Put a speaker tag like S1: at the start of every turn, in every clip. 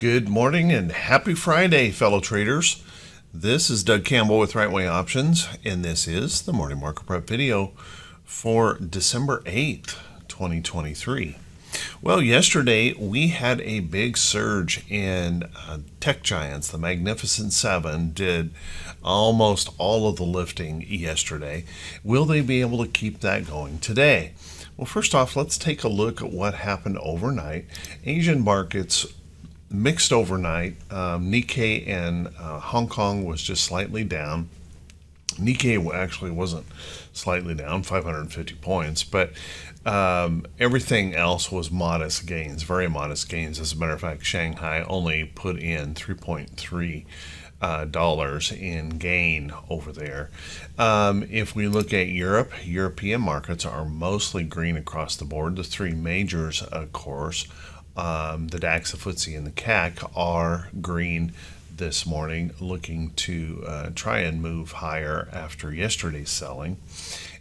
S1: Good morning and happy Friday, fellow traders. This is Doug Campbell with Right Way Options, and this is the morning market prep video for December 8th, 2023. Well, yesterday we had a big surge in uh, tech giants. The Magnificent Seven did almost all of the lifting yesterday. Will they be able to keep that going today? Well, first off, let's take a look at what happened overnight. Asian markets mixed overnight. Um, Nikkei and uh, Hong Kong was just slightly down. Nikkei actually wasn't slightly down, 550 points, but um, everything else was modest gains, very modest gains. As a matter of fact, Shanghai only put in 3.3 uh, dollars in gain over there. Um, if we look at Europe, European markets are mostly green across the board. The three majors, of course, um, the DAX, the FTSE, and the CAC are green this morning, looking to uh, try and move higher after yesterday's selling.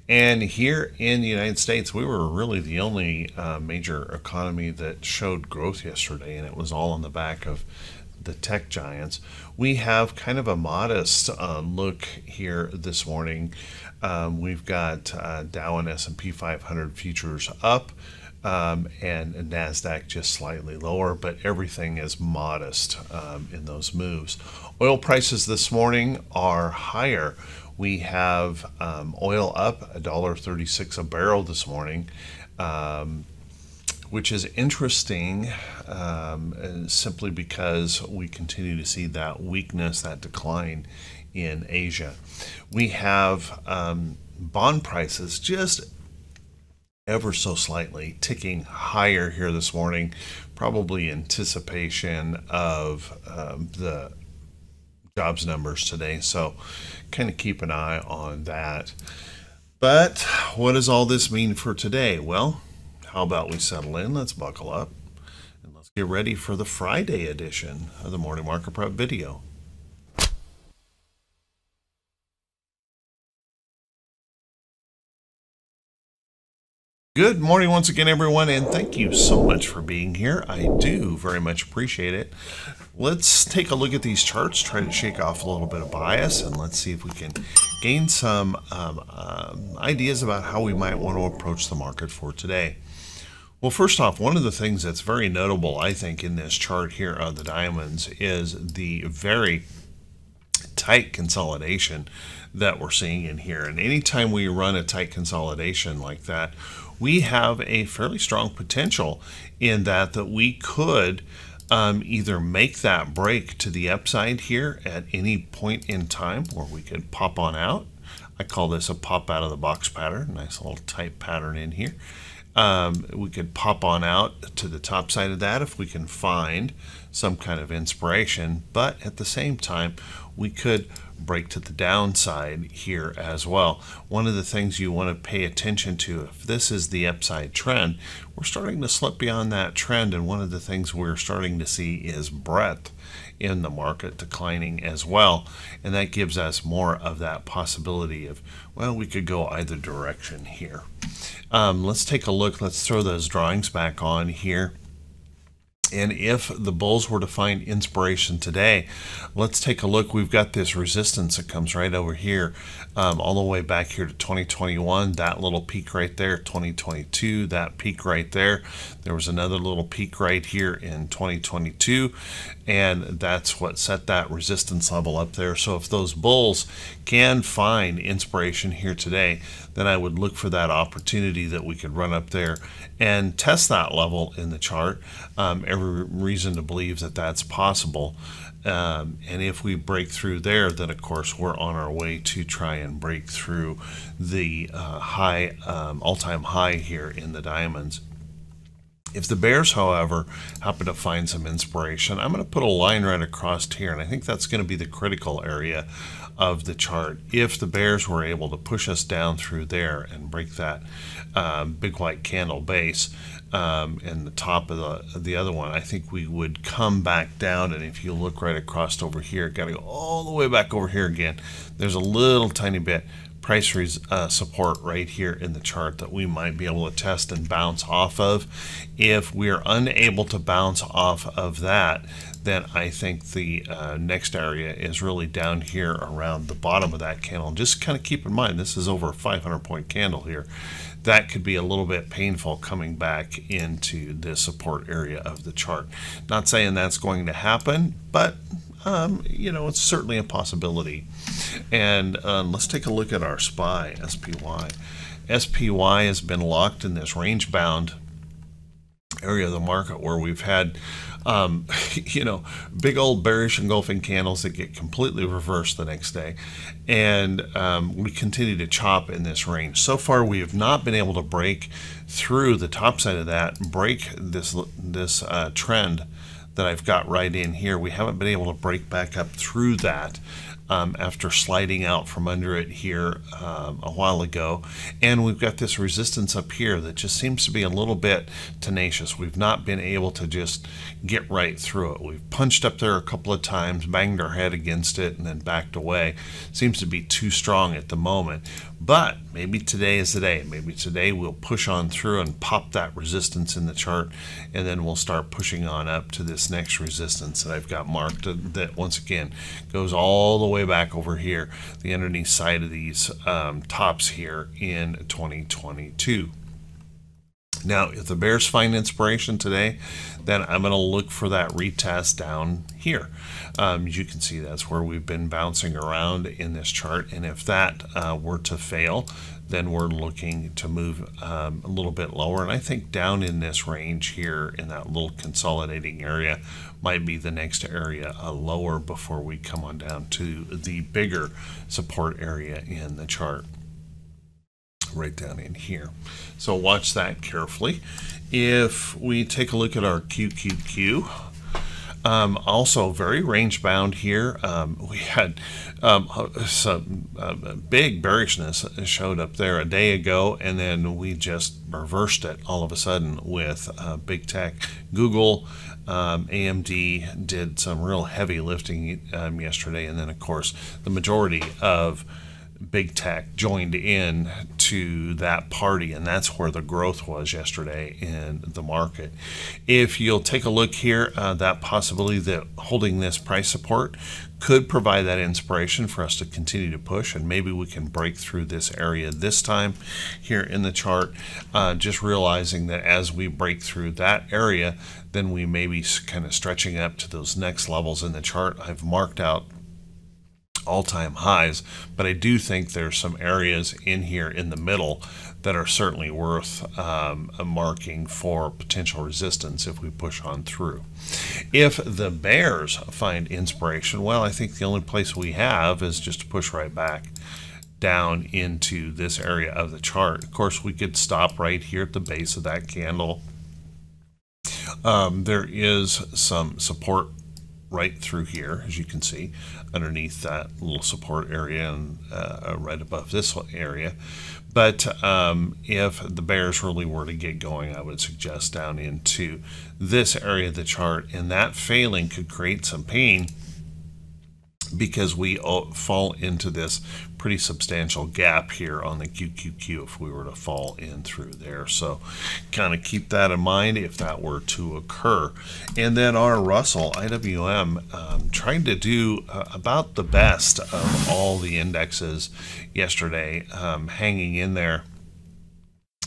S1: And here in the United States, we were really the only uh, major economy that showed growth yesterday, and it was all on the back of the tech giants. We have kind of a modest uh, look here this morning. Um, we've got uh, Dow and S&P 500 futures up um, and NASDAQ just slightly lower, but everything is modest um, in those moves. Oil prices this morning are higher. We have um, oil up $1.36 a barrel this morning, um, which is interesting um, simply because we continue to see that weakness, that decline in Asia. We have um, bond prices just ever so slightly, ticking higher here this morning, probably anticipation of um, the jobs numbers today. So, kind of keep an eye on that. But what does all this mean for today? Well, how about we settle in? Let's buckle up and let's get ready for the Friday edition of the Morning Market Prep video. Good morning once again, everyone, and thank you so much for being here. I do very much appreciate it. Let's take a look at these charts, try to shake off a little bit of bias, and let's see if we can gain some um, um, ideas about how we might want to approach the market for today. Well, first off, one of the things that's very notable, I think, in this chart here of the diamonds is the very tight consolidation that we're seeing in here. And anytime we run a tight consolidation like that, we have a fairly strong potential in that that we could um, either make that break to the upside here at any point in time where we could pop on out. I call this a pop out of the box pattern, nice little tight pattern in here. Um, we could pop on out to the top side of that if we can find some kind of inspiration, but at the same time, we could break to the downside here as well. One of the things you want to pay attention to, if this is the upside trend, we're starting to slip beyond that trend, and one of the things we're starting to see is breadth in the market declining as well, and that gives us more of that possibility of, well, we could go either direction here. Um, let's take a look. Let's throw those drawings back on here. And if the bulls were to find inspiration today, let's take a look. We've got this resistance that comes right over here, um, all the way back here to 2021. That little peak right there, 2022, that peak right there. There was another little peak right here in 2022, and that's what set that resistance level up there. So if those bulls can find inspiration here today, then I would look for that opportunity that we could run up there and test that level in the chart. Um, every reason to believe that that's possible. Um, and if we break through there, then of course we're on our way to try and break through the uh, high, um, all-time high here in the diamonds. If the bears, however, happen to find some inspiration, I'm going to put a line right across here, and I think that's going to be the critical area of the chart. If the bears were able to push us down through there and break that um, big white candle base um, and the top of the, of the other one, I think we would come back down, and if you look right across over here, got to go all the way back over here again. There's a little tiny bit price uh, support right here in the chart that we might be able to test and bounce off of. If we're unable to bounce off of that, then I think the uh, next area is really down here around the bottom of that candle. Just kind of keep in mind, this is over a 500 point candle here. That could be a little bit painful coming back into the support area of the chart. Not saying that's going to happen, but um, you know, it's certainly a possibility. And um, let's take a look at our SPY, SPY. SPY has been locked in this range bound area of the market where we've had um, you know, big old bearish engulfing candles that get completely reversed the next day. And um, we continue to chop in this range. So far, we have not been able to break through the top side of that, break this, this uh, trend that I've got right in here. We haven't been able to break back up through that um, after sliding out from under it here um, a while ago. And we've got this resistance up here that just seems to be a little bit tenacious. We've not been able to just get right through it. We've punched up there a couple of times, banged our head against it, and then backed away. Seems to be too strong at the moment. But maybe today is the day. Maybe today we'll push on through and pop that resistance in the chart, and then we'll start pushing on up to this next resistance that I've got marked that once again goes all the way back over here, the underneath side of these um, tops here in 2022. Now, if the bears find inspiration today, then I'm going to look for that retest down here. Um, you can see, that's where we've been bouncing around in this chart. And if that uh, were to fail, then we're looking to move um, a little bit lower. And I think down in this range here in that little consolidating area might be the next area uh, lower before we come on down to the bigger support area in the chart right down in here. So watch that carefully. If we take a look at our QQQ, um, also very range bound here. Um, we had um, some uh, big bearishness showed up there a day ago, and then we just reversed it all of a sudden with uh, big tech. Google, um, AMD did some real heavy lifting um, yesterday, and then of course the majority of big tech joined in to that party, and that's where the growth was yesterday in the market. If you'll take a look here, uh, that possibility that holding this price support could provide that inspiration for us to continue to push, and maybe we can break through this area this time here in the chart. Uh, just realizing that as we break through that area, then we may be kind of stretching up to those next levels in the chart. I've marked out all-time highs, but I do think there's some areas in here in the middle that are certainly worth um, marking for potential resistance if we push on through. If the bears find inspiration, well, I think the only place we have is just to push right back down into this area of the chart. Of course, we could stop right here at the base of that candle. Um, there is some support right through here, as you can see, underneath that little support area and uh, right above this area. But um, if the bears really were to get going, I would suggest down into this area of the chart, and that failing could create some pain because we fall into this pretty substantial gap here on the QQQ if we were to fall in through there. So kind of keep that in mind if that were to occur. And then our Russell IWM um, trying to do uh, about the best of all the indexes yesterday, um, hanging in there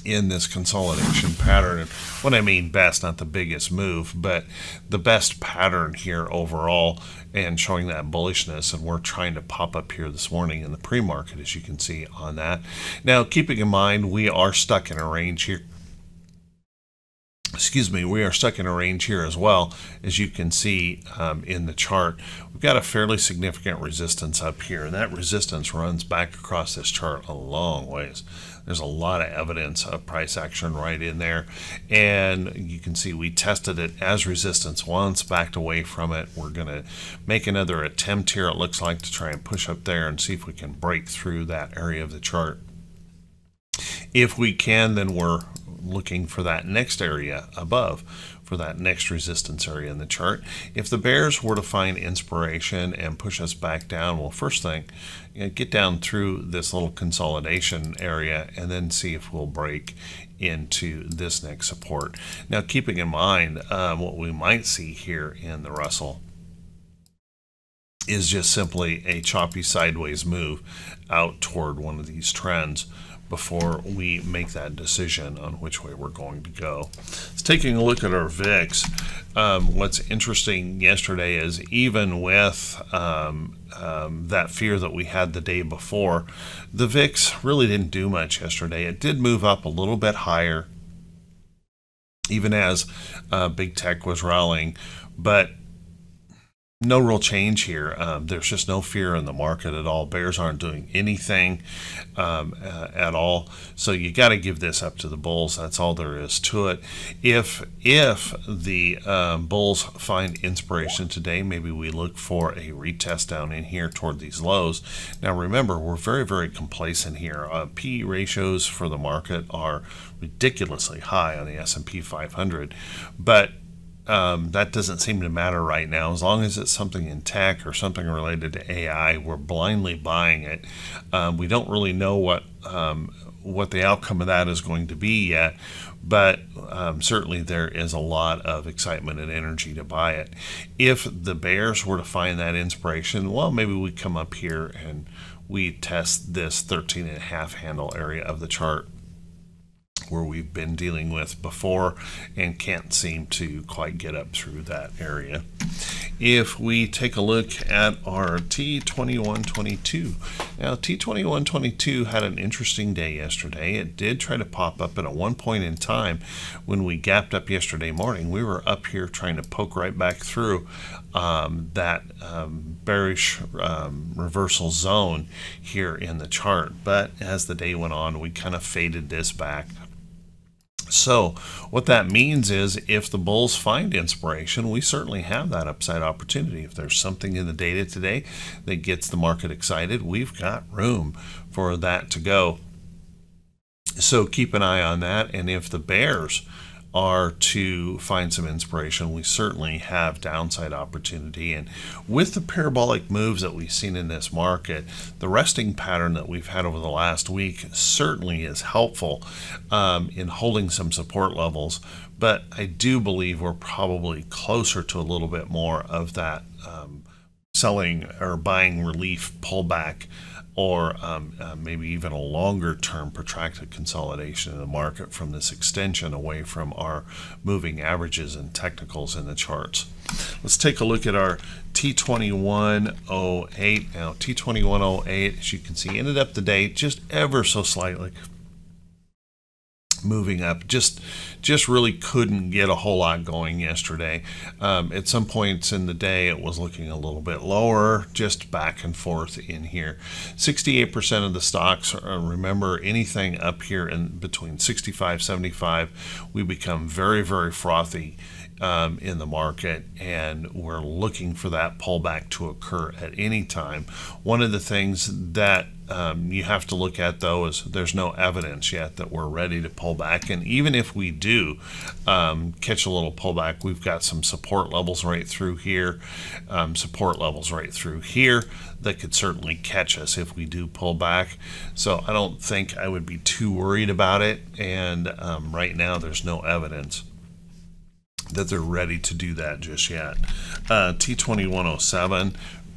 S1: in this consolidation pattern. And what I mean best, not the biggest move, but the best pattern here overall and showing that bullishness. And we're trying to pop up here this morning in the pre-market, as you can see on that. Now, keeping in mind, we are stuck in a range here excuse me, we are stuck in a range here as well, as you can see um, in the chart. We've got a fairly significant resistance up here, and that resistance runs back across this chart a long ways. There's a lot of evidence of price action right in there, and you can see we tested it as resistance once, backed away from it. We're going to make another attempt here, it looks like, to try and push up there and see if we can break through that area of the chart. If we can, then we're looking for that next area above for that next resistance area in the chart. If the bears were to find inspiration and push us back down, well, first thing, you know, get down through this little consolidation area and then see if we'll break into this next support. Now, keeping in mind um, what we might see here in the Russell is just simply a choppy sideways move out toward one of these trends before we make that decision on which way we're going to go. Let's taking a look at our VIX. Um, what's interesting yesterday is even with um, um, that fear that we had the day before, the VIX really didn't do much yesterday. It did move up a little bit higher, even as uh, big tech was rallying, but no real change here. Um, there's just no fear in the market at all. Bears aren't doing anything um, uh, at all. So you got to give this up to the bulls. That's all there is to it. If if the um, bulls find inspiration today, maybe we look for a retest down in here toward these lows. Now remember, we're very very complacent here. Uh, P ratios for the market are ridiculously high on the S&P 500, but um, that doesn't seem to matter right now. As long as it's something in tech or something related to AI, we're blindly buying it. Um, we don't really know what um, what the outcome of that is going to be yet, but um, certainly there is a lot of excitement and energy to buy it. If the bears were to find that inspiration, well, maybe we come up here and we test this 13 and a half handle area of the chart where we've been dealing with before and can't seem to quite get up through that area. If we take a look at our T2122, now T2122 had an interesting day yesterday. It did try to pop up at a one point in time when we gapped up yesterday morning. We were up here trying to poke right back through um, that um, bearish um, reversal zone here in the chart. But as the day went on, we kind of faded this back so, what that means is if the bulls find inspiration, we certainly have that upside opportunity. If there's something in the data today that gets the market excited, we've got room for that to go. So, keep an eye on that. And if the bears are to find some inspiration, we certainly have downside opportunity. And with the parabolic moves that we've seen in this market, the resting pattern that we've had over the last week certainly is helpful um, in holding some support levels. But I do believe we're probably closer to a little bit more of that um, selling or buying relief pullback or um, uh, maybe even a longer term protracted consolidation in the market from this extension away from our moving averages and technicals in the charts. Let's take a look at our T2108. Now, T2108, as you can see, ended up the day just ever so slightly moving up. Just just really couldn't get a whole lot going yesterday. Um, at some points in the day, it was looking a little bit lower, just back and forth in here. 68% of the stocks, uh, remember anything up here in between 65, 75, we become very, very frothy um, in the market, and we're looking for that pullback to occur at any time. One of the things that um, you have to look at though is there's no evidence yet that we're ready to pull back, and even if we do um, catch a little pullback, we've got some support levels right through here, um, support levels right through here that could certainly catch us if we do pull back. So I don't think I would be too worried about it, and um, right now there's no evidence that they're ready to do that just yet. Uh, T2107,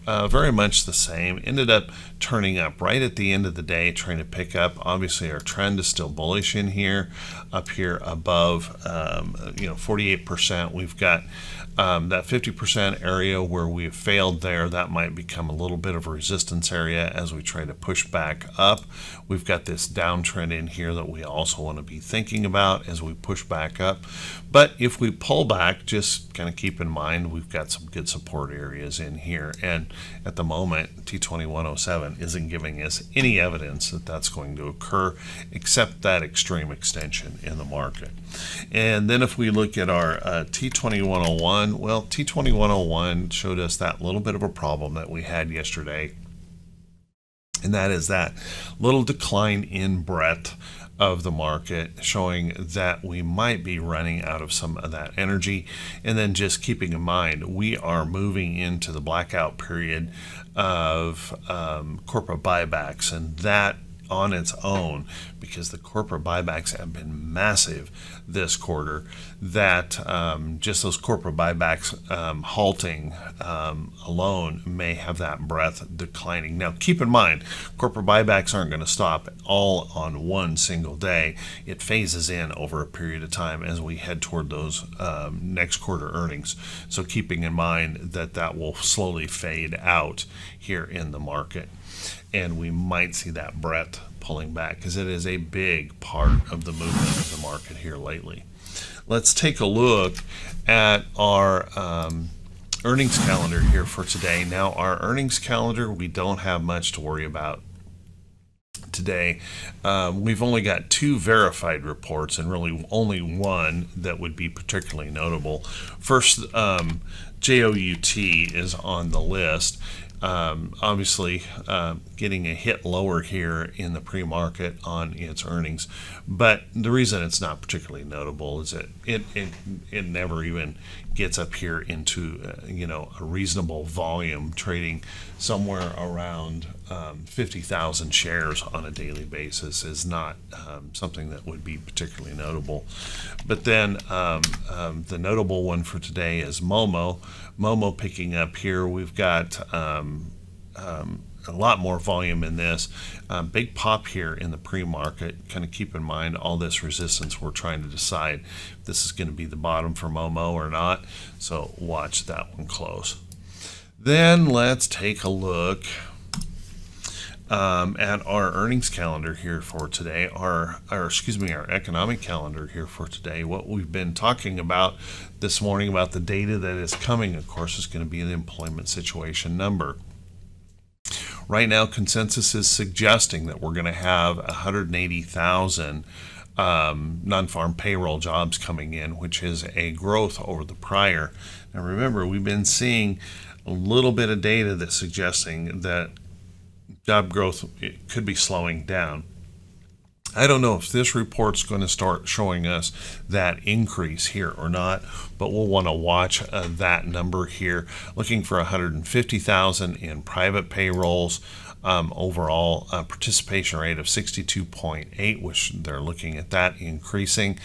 S1: uh, very much the same. Ended up turning up right at the end of the day, trying to pick up. Obviously, our trend is still bullish in here, up here above, um, you know, 48%. We've got um, that 50% area where we have failed there, that might become a little bit of a resistance area as we try to push back up. We've got this downtrend in here that we also want to be thinking about as we push back up. But if we pull back, just kind of keep in mind we've got some good support areas in here. And at the moment, T2107 isn't giving us any evidence that that's going to occur except that extreme extension in the market. And then if we look at our uh, T2101, well, T2101 showed us that little bit of a problem that we had yesterday and that is that little decline in breadth of the market, showing that we might be running out of some of that energy. And then just keeping in mind, we are moving into the blackout period of um, corporate buybacks, and that on its own because the corporate buybacks have been massive this quarter that um, just those corporate buybacks um, halting um, alone may have that breadth declining. Now, keep in mind, corporate buybacks aren't going to stop all on one single day. It phases in over a period of time as we head toward those um, next quarter earnings. So, keeping in mind that that will slowly fade out here in the market and we might see that breadth pulling back because it is a big part of the movement of the market here lately. Let's take a look at our um, earnings calendar here for today. Now, our earnings calendar, we don't have much to worry about today. Um, we've only got two verified reports and really only one that would be particularly notable. First, um, JOUT is on the list. Um, obviously, uh, getting a hit lower here in the pre-market on its earnings, but the reason it's not particularly notable is that it it, it never even gets up here into uh, you know a reasonable volume, trading somewhere around um, 50,000 shares on a daily basis is not um, something that would be particularly notable. But then um, um the notable one for today is Momo. Momo picking up here. We've got um, um, a lot more volume in this. Uh, big pop here in the pre-market. Kind of keep in mind all this resistance. We're trying to decide this is going to be the bottom for Momo or not. So watch that one close. Then let's take a look um, at our earnings calendar here for today, our, or excuse me, our economic calendar here for today. What we've been talking about this morning about the data that is coming, of course, is going to be the employment situation number. Right now, consensus is suggesting that we're going to have 180,000 um, non-farm payroll jobs coming in, which is a growth over the prior. Now, remember, we've been seeing a little bit of data that's suggesting that job growth could be slowing down. I don't know if this report's going to start showing us that increase here or not, but we'll want to watch uh, that number here. Looking for 150,000 in private payrolls, um, overall uh, participation rate of 62.8, which they're looking at that increasing.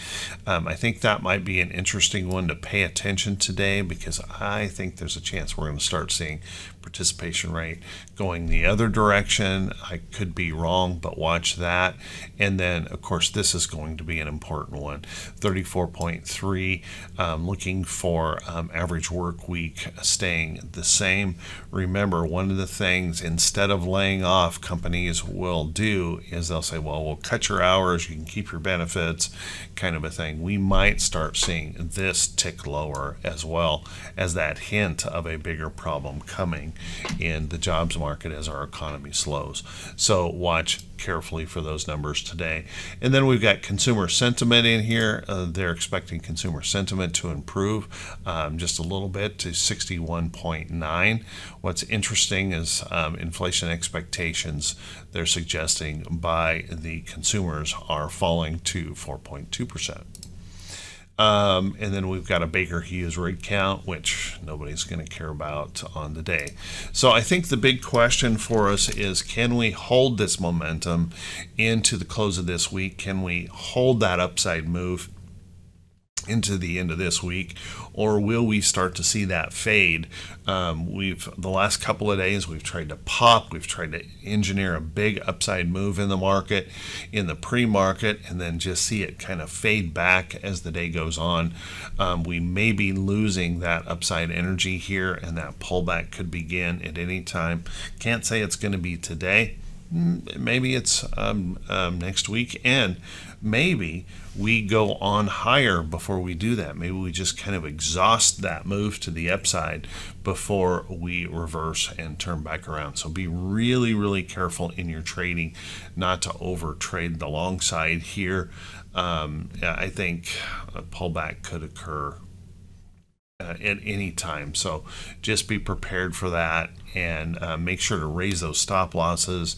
S1: Um, I think that might be an interesting one to pay attention today because I think there's a chance we're going to start seeing participation rate going the other direction. I could be wrong, but watch that. And then, of course, this is going to be an important one 34.3, um, looking for um, average work week staying the same. Remember, one of the things, instead of laying off, companies will do is they'll say, well, we'll cut your hours, you can keep your benefits, kind of a thing. We might start seeing this tick lower as well as that hint of a bigger problem coming in the jobs market as our economy slows. So watch carefully for those numbers today. And then we've got consumer sentiment in here. Uh, they're expecting consumer sentiment to improve um, just a little bit to 61.9. What's interesting is um, inflation expectations they're suggesting by the consumers are falling to 4.2 percent. Um, and then we've got a Baker Hughes rig count, which nobody's going to care about on the day. So I think the big question for us is can we hold this momentum into the close of this week? Can we hold that upside move? Into the end of this week, or will we start to see that fade? Um, we've the last couple of days we've tried to pop, we've tried to engineer a big upside move in the market, in the pre-market, and then just see it kind of fade back as the day goes on. Um, we may be losing that upside energy here, and that pullback could begin at any time. Can't say it's going to be today. Maybe it's um, um next week, and maybe we go on higher before we do that. Maybe we just kind of exhaust that move to the upside before we reverse and turn back around. So be really, really careful in your trading not to over trade the long side here. Um, I think a pullback could occur uh, at any time. So just be prepared for that and uh, make sure to raise those stop losses.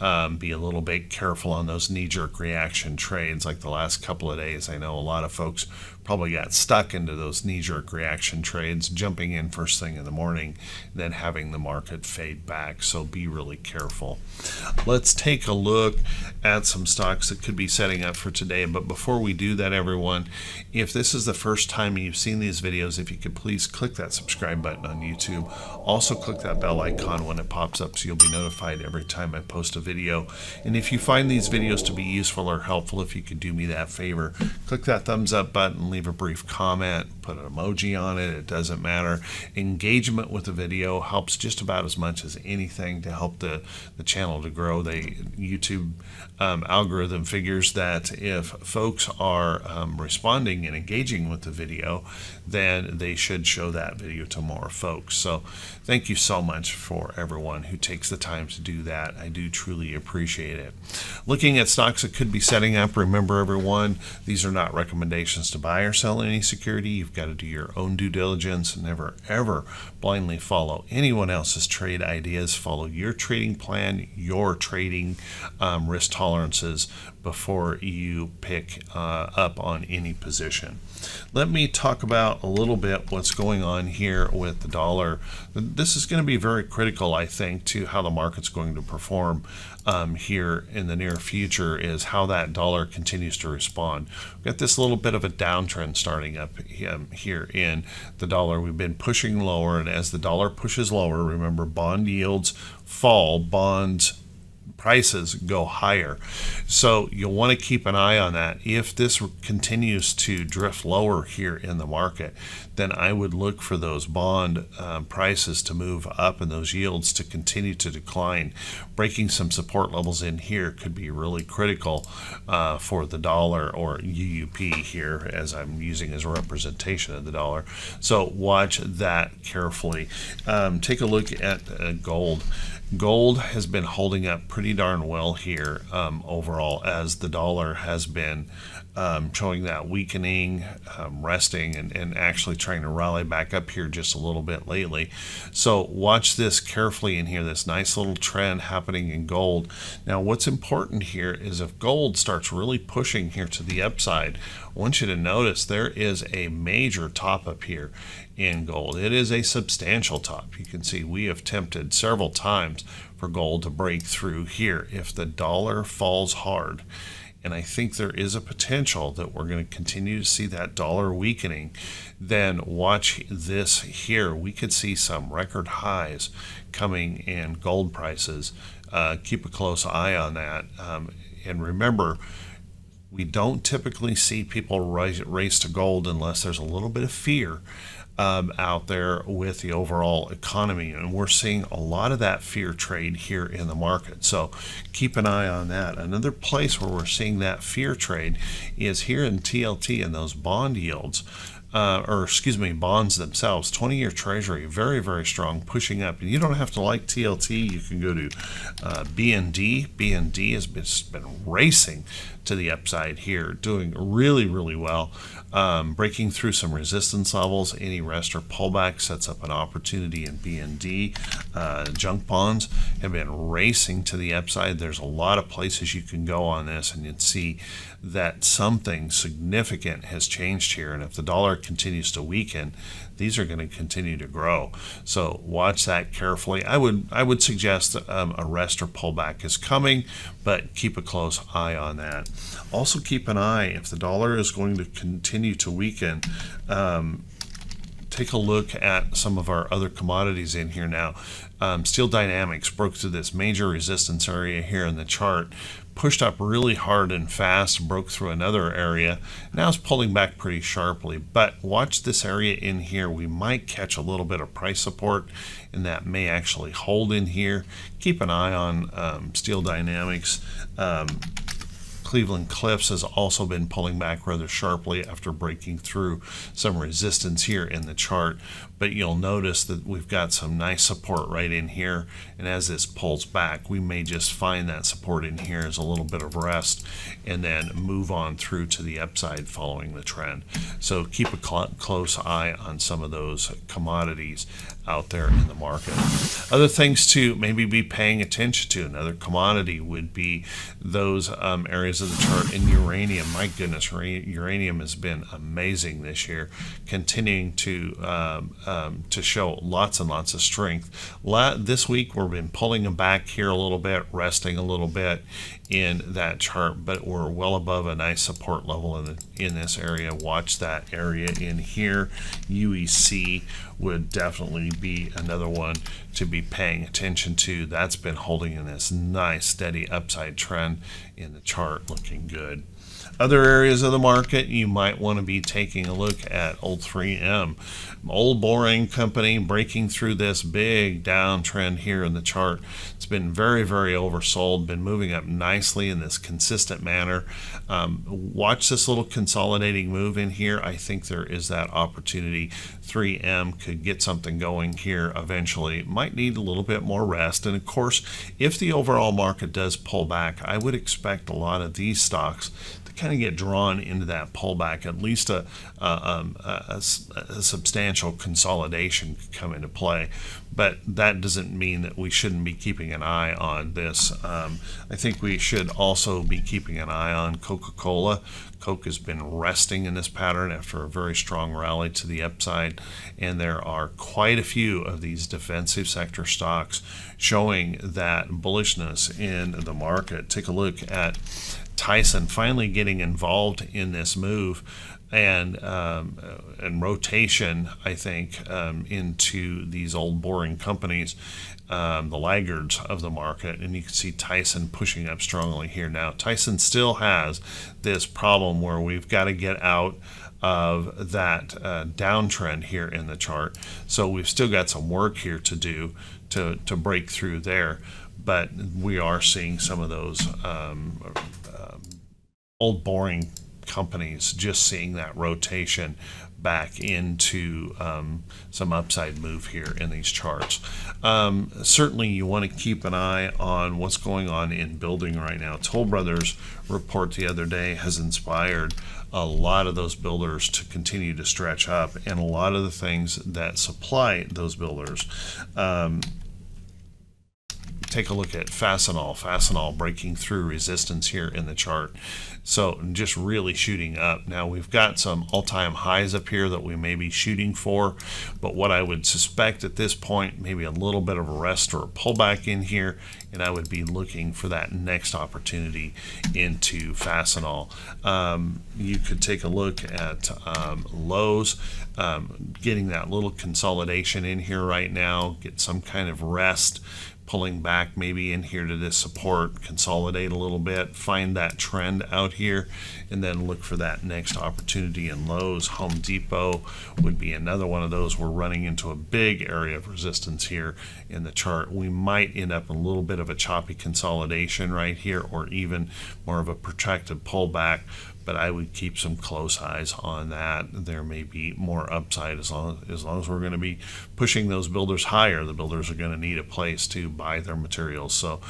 S1: Um, be a little bit careful on those knee jerk reaction trades like the last couple of days. I know a lot of folks probably got stuck into those knee jerk reaction trades, jumping in first thing in the morning, then having the market fade back. So be really careful. Let's take a look at some stocks that could be setting up for today. But before we do that, everyone, if this is the first time you've seen these videos, if you could please click that subscribe button on YouTube. Also, click that bell icon when it pops up so you'll be notified every time I post a video. And if you find these videos to be useful or helpful, if you could do me that favor, click that thumbs up button leave a brief comment, put an emoji on it, it doesn't matter. Engagement with the video helps just about as much as anything to help the, the channel to grow. The YouTube um, algorithm figures that if folks are um, responding and engaging with the video, then they should show that video to more folks. So thank you so much for everyone who takes the time to do that. I do truly appreciate it. Looking at stocks that could be setting up, remember everyone, these are not recommendations to buy or sell any security. You've got to do your own due diligence never ever blindly follow anyone else's trade ideas. Follow your trading plan, your trading um, risk tolerances before you pick uh, up on any position. Let me talk about a little bit what's going on here with the dollar. This is going to be very critical, I think, to how the market's going to perform um, here in the near future is how that dollar continues to respond. We've got this little bit of a downtrend starting up um, here in the dollar. We've been pushing lower, and as the dollar pushes lower, remember bond yields fall, bonds prices go higher. So you'll want to keep an eye on that. If this continues to drift lower here in the market, then I would look for those bond um, prices to move up and those yields to continue to decline. Breaking some support levels in here could be really critical uh, for the dollar or UUP here, as I'm using as a representation of the dollar. So watch that carefully. Um, take a look at uh, gold. Gold has been holding up pretty darn well here um, overall as the dollar has been um, showing that weakening, um, resting, and, and actually trying to rally back up here just a little bit lately. So watch this carefully in here, this nice little trend happening in gold. Now what's important here is if gold starts really pushing here to the upside, I want you to notice there is a major top up here in gold. It is a substantial top. You can see we have tempted several times for gold to break through here. If the dollar falls hard, and I think there is a potential that we're going to continue to see that dollar weakening, then watch this here. We could see some record highs coming in gold prices. Uh, keep a close eye on that. Um, and remember, we don't typically see people race, race to gold unless there's a little bit of fear um, out there with the overall economy. And we're seeing a lot of that fear trade here in the market. So keep an eye on that. Another place where we're seeing that fear trade is here in TLT and those bond yields uh, or excuse me, bonds themselves, 20 year treasury, very, very strong, pushing up. And you don't have to like TLT, you can go to uh, BND. BND has been, been racing to the upside here, doing really, really well, um, breaking through some resistance levels. Any rest or pullback sets up an opportunity in BND. Uh, junk bonds have been racing to the upside. There's a lot of places you can go on this, and you'd see that something significant has changed here. And if the dollar continues to weaken, these are going to continue to grow. So watch that carefully. I would I would suggest um, a rest or pullback is coming, but keep a close eye on that. Also keep an eye if the dollar is going to continue to weaken. Um, take a look at some of our other commodities in here now. Um, Steel Dynamics broke through this major resistance area here in the chart, pushed up really hard and fast, broke through another area. Now it's pulling back pretty sharply, but watch this area in here. We might catch a little bit of price support, and that may actually hold in here. Keep an eye on um, Steel Dynamics. Um, Cleveland Cliffs has also been pulling back rather sharply after breaking through some resistance here in the chart. But you'll notice that we've got some nice support right in here. And as this pulls back, we may just find that support in here as a little bit of rest and then move on through to the upside following the trend. So keep a cl close eye on some of those commodities out there in the market. Other things to maybe be paying attention to, another commodity would be those um, areas of the chart in uranium. My goodness, uranium has been amazing this year, continuing to um, um, to show lots and lots of strength. This week we've been pulling them back here a little bit, resting a little bit in that chart, but we're well above a nice support level in, the, in this area. Watch that area in here. UEC would definitely be another one to be paying attention to. That's been holding in this nice steady upside trend in the chart looking good. Other areas of the market, you might want to be taking a look at old 3M. Old boring company breaking through this big downtrend here in the chart. It's been very, very oversold, been moving up nicely in this consistent manner. Um, watch this little consolidating move in here. I think there is that opportunity. 3M could get something going here eventually. Might need a little bit more rest. And of course, if the overall market does pull back, I would expect a lot of these stocks kind of get drawn into that pullback, at least a, a, um, a, a, substantial consolidation could come into play. But that doesn't mean that we shouldn't be keeping an eye on this. Um, I think we should also be keeping an eye on Coca Cola. Coke has been resting in this pattern after a very strong rally to the upside, and there are quite a few of these defensive sector stocks showing that bullishness in the market. Take a look at Tyson finally getting involved in this move and um, and rotation, I think, um, into these old boring companies, um, the laggards of the market, and you can see Tyson pushing up strongly here. Now, Tyson still has this problem where we've got to get out of that uh, downtrend here in the chart. So we've still got some work here to do to to break through there, but we are seeing some of those um, old boring companies just seeing that rotation back into um, some upside move here in these charts. Um, certainly, you want to keep an eye on what's going on in building right now. Toll Brothers report the other day has inspired a lot of those builders to continue to stretch up, and a lot of the things that supply those builders. Um, take a look at Fastenal. Fastenal breaking through resistance here in the chart. So just really shooting up. Now we've got some all-time highs up here that we may be shooting for, but what I would suspect at this point, maybe a little bit of a rest or a pullback in here, and I would be looking for that next opportunity into Fastenal. Um, you could take a look at um, Lowe's, um, getting that little consolidation in here right now, get some kind of rest pulling back maybe in here to this support, consolidate a little bit, find that trend out here, and then look for that next opportunity in Lowe's. Home Depot would be another one of those. We're running into a big area of resistance here in the chart. We might end up in a little bit of a choppy consolidation right here, or even more of a protracted pullback but I would keep some close eyes on that. There may be more upside as long as, long as we're going to be pushing those builders higher. The builders are going to need a place to buy their materials, so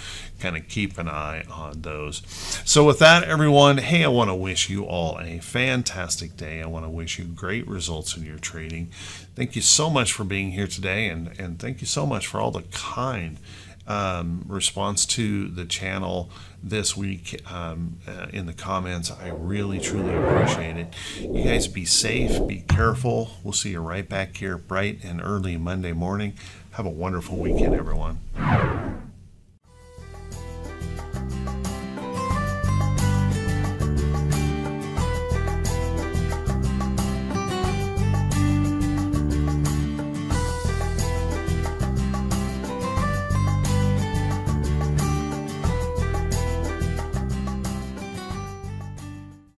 S1: kind of keep an eye on those. So with that, everyone, hey, I want to wish you all a fantastic day. I want to wish you great results in your trading. Thank you so much for being here today, and and thank you so much for all the kind um, response to the channel this week um, uh, in the comments. I really, truly appreciate it. You guys be safe, be careful. We'll see you right back here bright and early Monday morning. Have a wonderful weekend, everyone.